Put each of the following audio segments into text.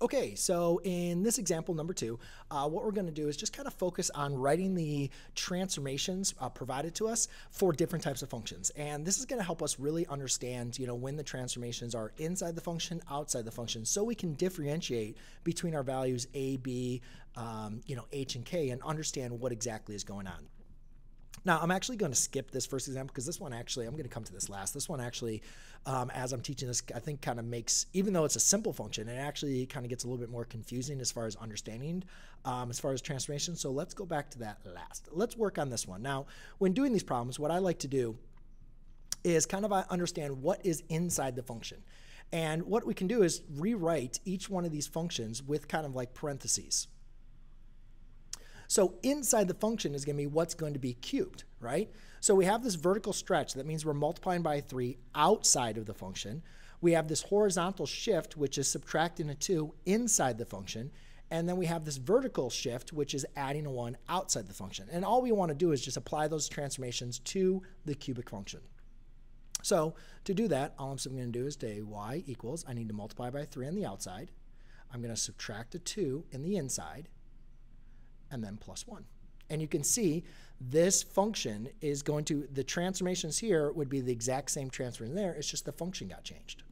Okay, so in this example number two, uh, what we're going to do is just kind of focus on writing the transformations uh, provided to us for different types of functions. And this is going to help us really understand, you know, when the transformations are inside the function, outside the function, so we can differentiate between our values a, b, um, you know, h and k and understand what exactly is going on. Now, I'm actually going to skip this first example because this one actually, I'm going to come to this last. This one actually, um, as I'm teaching this, I think kind of makes, even though it's a simple function, it actually kind of gets a little bit more confusing as far as understanding, um, as far as transformation. So let's go back to that last. Let's work on this one. Now, when doing these problems, what I like to do is kind of uh, understand what is inside the function. And what we can do is rewrite each one of these functions with kind of like parentheses. So inside the function is going to be what's going to be cubed, right? So we have this vertical stretch. That means we're multiplying by 3 outside of the function. We have this horizontal shift, which is subtracting a 2 inside the function. And then we have this vertical shift, which is adding a 1 outside the function. And all we want to do is just apply those transformations to the cubic function. So to do that, all I'm going to do is say y equals, I need to multiply by 3 on the outside. I'm going to subtract a 2 in the inside and then plus 1. And you can see this function is going to, the transformations here would be the exact same transformation there, it's just the function got changed.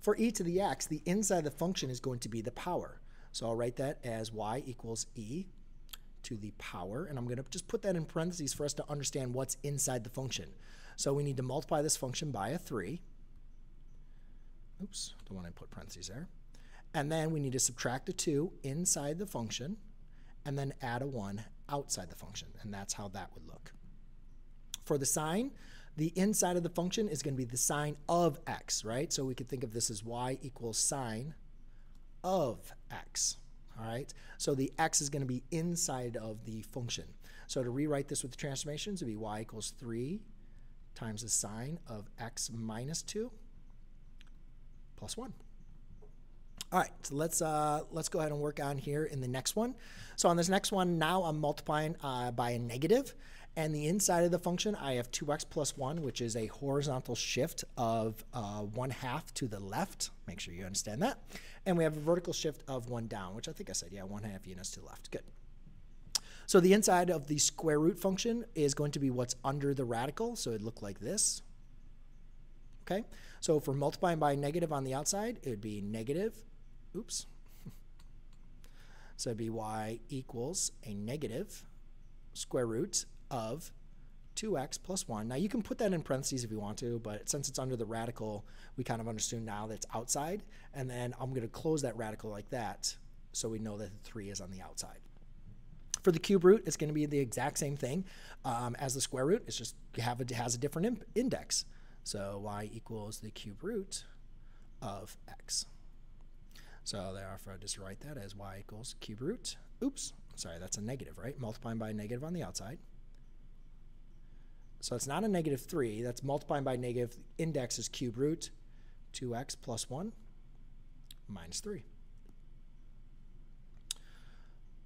For e to the x, the inside of the function is going to be the power. So I'll write that as y equals e to the power, and I'm going to just put that in parentheses for us to understand what's inside the function. So we need to multiply this function by a 3. Oops, don't want to put parentheses there. And then we need to subtract a 2 inside the function and then add a 1 outside the function. And that's how that would look. For the sine, the inside of the function is going to be the sine of x, right? So we could think of this as y equals sine of x. All right, so the x is going to be inside of the function. So to rewrite this with the transformations, it would be y equals 3 times the sine of x minus 2 plus 1. All right, so let's uh, let's go ahead and work on here in the next one. So on this next one, now I'm multiplying uh, by a negative, and the inside of the function, I have 2x plus 1, which is a horizontal shift of uh, 1 half to the left. Make sure you understand that. And we have a vertical shift of 1 down, which I think I said, yeah, 1 half units to the left. Good. So the inside of the square root function is going to be what's under the radical, so it'd look like this. Okay, so we're multiplying by negative on the outside, it would be negative oops. so it'd be y equals a negative square root of 2x plus 1. Now you can put that in parentheses if you want to, but since it's under the radical, we kind of understand now that it's outside. And then I'm going to close that radical like that so we know that the 3 is on the outside. For the cube root, it's going to be the exact same thing um, as the square root. It's just have it has a different index. So y equals the cube root of x. So therefore, I just write that as y equals cube root. Oops, sorry, that's a negative, right? Multiplying by a negative on the outside. So it's not a negative 3. That's multiplying by negative. Index is cube root 2x plus 1 minus 3.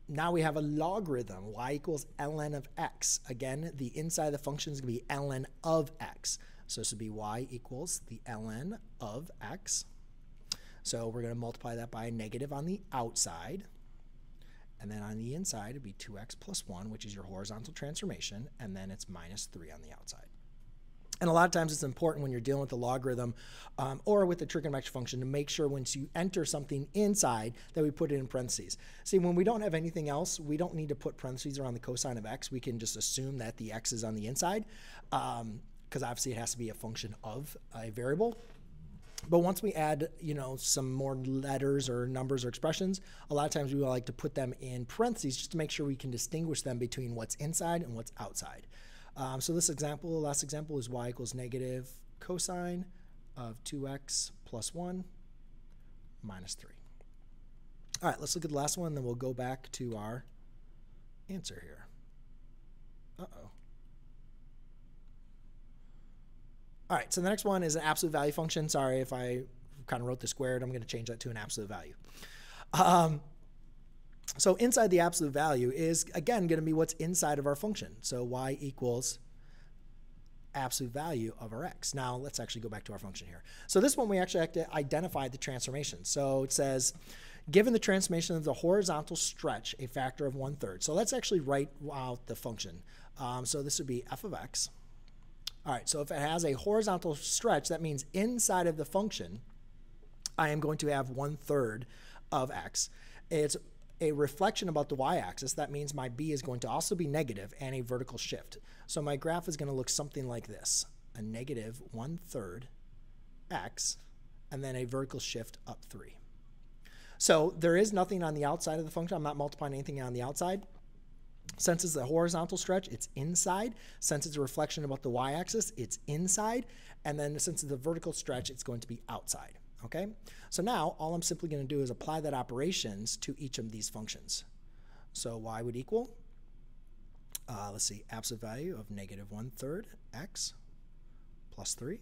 Now we have a logarithm, y equals ln of x. Again, the inside of the function is going to be ln of x. So this would be y equals the ln of x so we're going to multiply that by a negative on the outside. And then on the inside, it'd be 2x plus 1, which is your horizontal transformation, and then it's minus 3 on the outside. And a lot of times it's important when you're dealing with the logarithm um, or with the trigonometric function to make sure once you enter something inside that we put it in parentheses. See, when we don't have anything else, we don't need to put parentheses around the cosine of x. We can just assume that the x is on the inside because um, obviously it has to be a function of a variable. But once we add, you know, some more letters or numbers or expressions, a lot of times we like to put them in parentheses just to make sure we can distinguish them between what's inside and what's outside. Um, so this example, the last example is y equals negative cosine of 2x plus 1 minus 3. All right, let's look at the last one, then we'll go back to our answer here. Uh-oh. All right, so the next one is an absolute value function. Sorry if I kind of wrote the squared. I'm going to change that to an absolute value. Um, so inside the absolute value is, again, going to be what's inside of our function. So y equals absolute value of our x. Now let's actually go back to our function here. So this one we actually have to identify the transformation. So it says, given the transformation of the horizontal stretch, a factor of one third. So let's actually write out the function. Um, so this would be f of x. All right, so if it has a horizontal stretch, that means inside of the function, I am going to have one third of x. It's a reflection about the y-axis, that means my b is going to also be negative and a vertical shift. So my graph is going to look something like this, a negative one-third x, and then a vertical shift up 3. So there is nothing on the outside of the function. I'm not multiplying anything on the outside. Since it's a horizontal stretch, it's inside. Since it's a reflection about the y-axis, it's inside. And then since it's a vertical stretch, it's going to be outside. Okay? So now all I'm simply going to do is apply that operations to each of these functions. So y would equal, uh, let's see, absolute value of negative one-third x plus 3.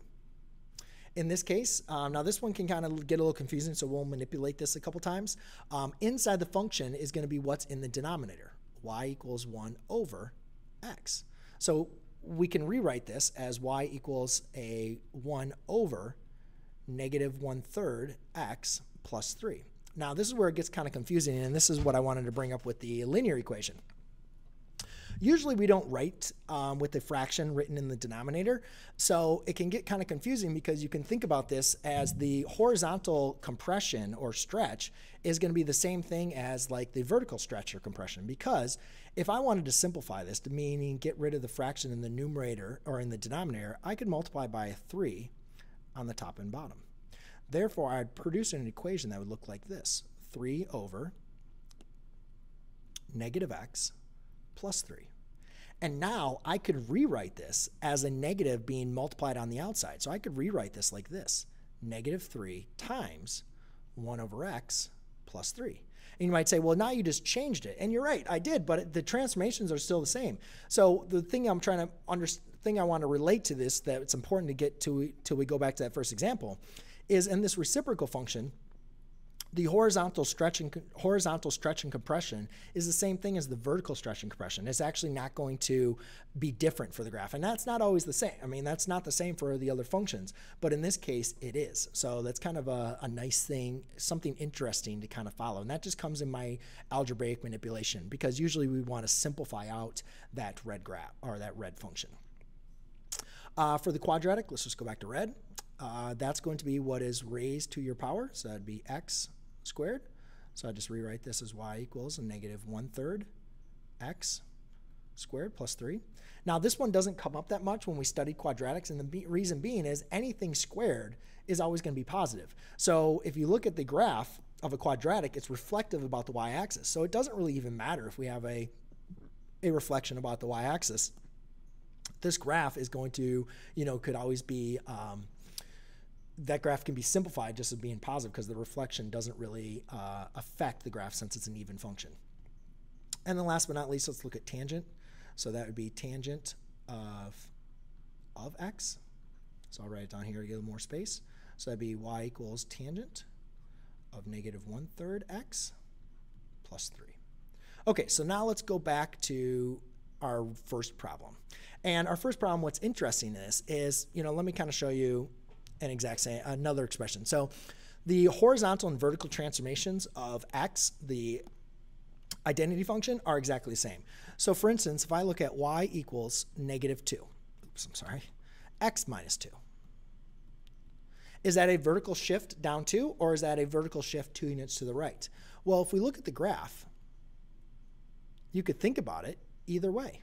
In this case, um, now this one can kind of get a little confusing, so we'll manipulate this a couple times. Um, inside the function is going to be what's in the denominator, y equals 1 over x. So we can rewrite this as y equals a 1 over negative one-third x plus 3. Now this is where it gets kind of confusing, and this is what I wanted to bring up with the linear equation. Usually we don't write um, with the fraction written in the denominator, so it can get kind of confusing because you can think about this as the horizontal compression or stretch is going to be the same thing as like the vertical stretch or compression because if I wanted to simplify this to meaning get rid of the fraction in the numerator or in the denominator, I could multiply by a 3 on the top and bottom. Therefore, I'd produce an equation that would look like this. 3 over negative x plus 3. And now I could rewrite this as a negative being multiplied on the outside. So I could rewrite this like this. Negative 3 times 1 over x plus 3. And you might say, well, now you just changed it. And you're right, I did, but the transformations are still the same. So the thing I'm trying to understand, thing I want to relate to this that it's important to get to till we go back to that first example is in this reciprocal function, the horizontal stretch and horizontal stretch and compression is the same thing as the vertical stretch and compression. It's actually not going to be different for the graph, and that's not always the same. I mean, that's not the same for the other functions, but in this case, it is. So that's kind of a, a nice thing, something interesting to kind of follow, and that just comes in my algebraic manipulation because usually we want to simplify out that red graph or that red function. Uh, for the quadratic, let's just go back to red. Uh, that's going to be what is raised to your power, so that'd be x squared. So I just rewrite this as y equals a negative one-third x squared plus 3. Now this one doesn't come up that much when we study quadratics, and the be reason being is anything squared is always going to be positive. So if you look at the graph of a quadratic, it's reflective about the y-axis. So it doesn't really even matter if we have a, a reflection about the y-axis. This graph is going to, you know, could always be um, that graph can be simplified just as being positive because the reflection doesn't really uh, affect the graph since it's an even function. And then last but not least, let's look at tangent. So that would be tangent of, of x. So I'll write it down here to get a little more space. So that'd be y equals tangent of negative one third x plus 3. Okay, so now let's go back to our first problem. And our first problem, what's interesting in this is, you know, let me kind of show you an exact same another expression. So the horizontal and vertical transformations of x, the identity function, are exactly the same. So for instance, if I look at y equals negative 2, oops, I'm sorry, x minus 2. Is that a vertical shift down 2, or is that a vertical shift 2 units to the right? Well, if we look at the graph, you could think about it either way.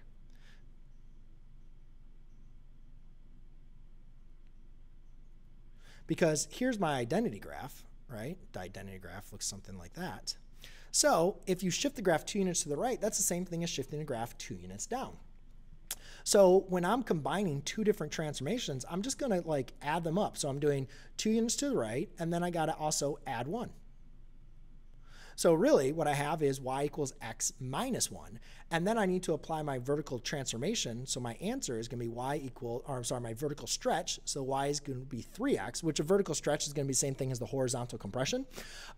Because here's my identity graph, right? The identity graph looks something like that. So if you shift the graph two units to the right, that's the same thing as shifting the graph two units down. So when I'm combining two different transformations, I'm just to like add them up. So I'm doing two units to the right, and then I got to also add one. So really what I have is y equals x minus 1. And then I need to apply my vertical transformation. So my answer is going to be y equal, or I'm sorry, my vertical stretch. So y is going to be 3x, which a vertical stretch is going to be the same thing as the horizontal compression.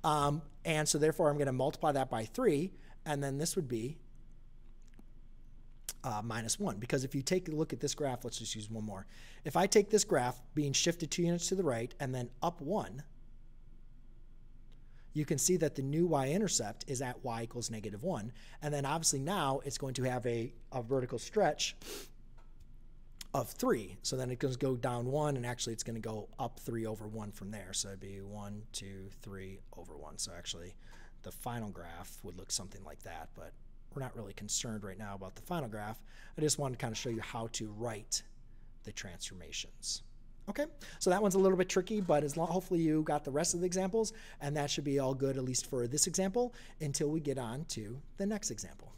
Um, and so therefore I'm going to multiply that by 3. And then this would be uh, minus 1. Because if you take a look at this graph, let's just use one more. If I take this graph being shifted 2 units to the right and then up 1, you can see that the new y-intercept is at y equals negative 1. And then obviously now it's going to have a, a vertical stretch of 3. So then it goes go down 1, and actually it's going to go up 3 over 1 from there. So it'd be 1, 2, 3 over 1. So actually the final graph would look something like that, but we're not really concerned right now about the final graph. I just wanted to kind of show you how to write the transformations. Okay, so that one's a little bit tricky, but as long, hopefully you got the rest of the examples, and that should be all good, at least for this example, until we get on to the next example.